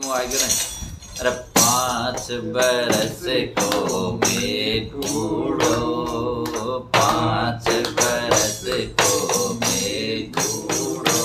अरे पाँच बरस को मैं ढूंढो। पाँच बरस को मैं कूड़ो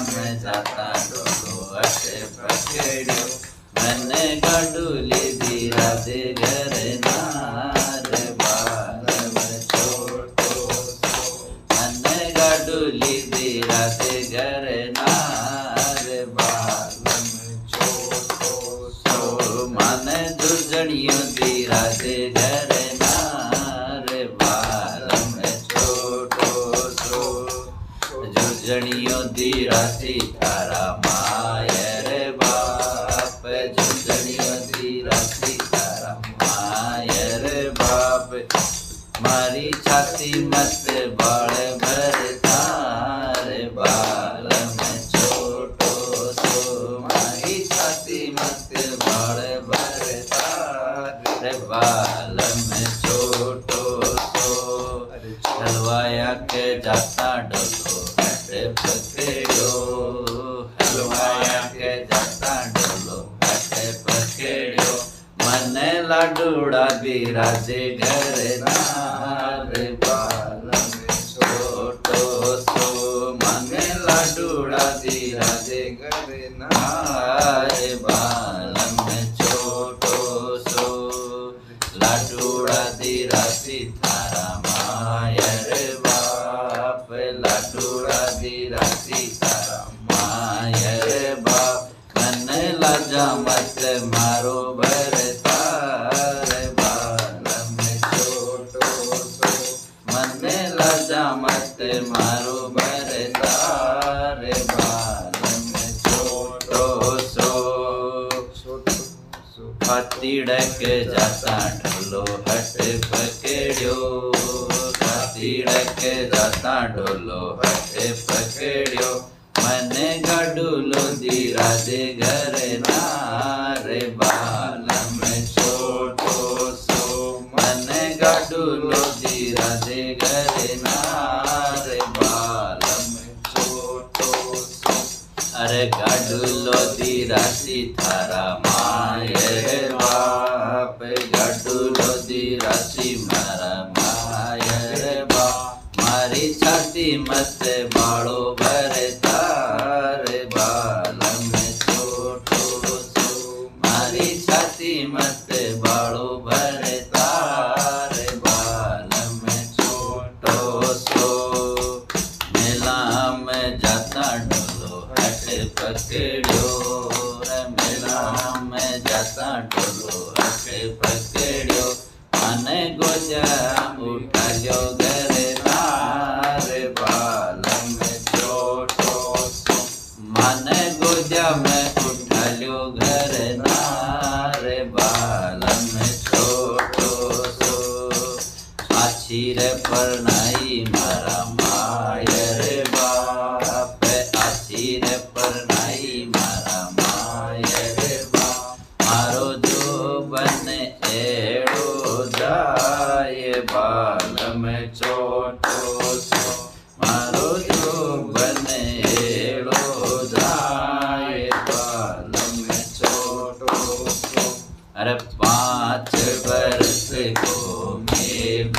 में जाता तो हट पकड़ो मैंने गडुली दिया दे घर नार बालम छोटो मैंने गडुली दिया दे राशि तारा मायर बाप जुजणियों दी राशि तारा मायर बाप मारी छाती मत बाल भर तार बाल में छोटो सो छाती मत बाल भर तार बाल में छोटो मन लाडूड़ा बिराजे घर नार बाल में छोटो सो मन लाडूड़ा बिराजे घर नार बाल में छोटो सो दी राशि थारा मत मारो भर तार बाल में छोटो सो तिड़क जाता ढोलो हट पकड़ियो तिड़क जाता ढोलो हट पकड़ियो मन गडुलो दी राधे घर नार बालम अरे गडुलो दी राशि थारा मायर बाप गडुलो दी राशि मारा मायर बाप मारी छाती हट पकड़ो रे मेला में जाता डोलो हट पकड़ो मन गोजा उठा जो घर नार बाल में छोटो सो। मन गोजा में उठा लो घर नार एड़ो जाए बाल में छोटो सो मारो जो बने एड़ो जाए बाल में छोटो सो अरे पाँच बरस को मैं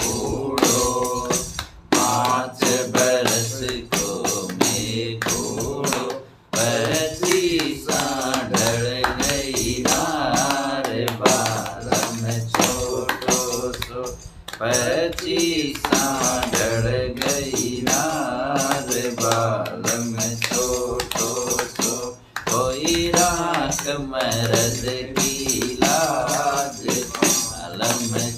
पच्चीस ढल गई नार बाल में मरद की लाज अलम छोटो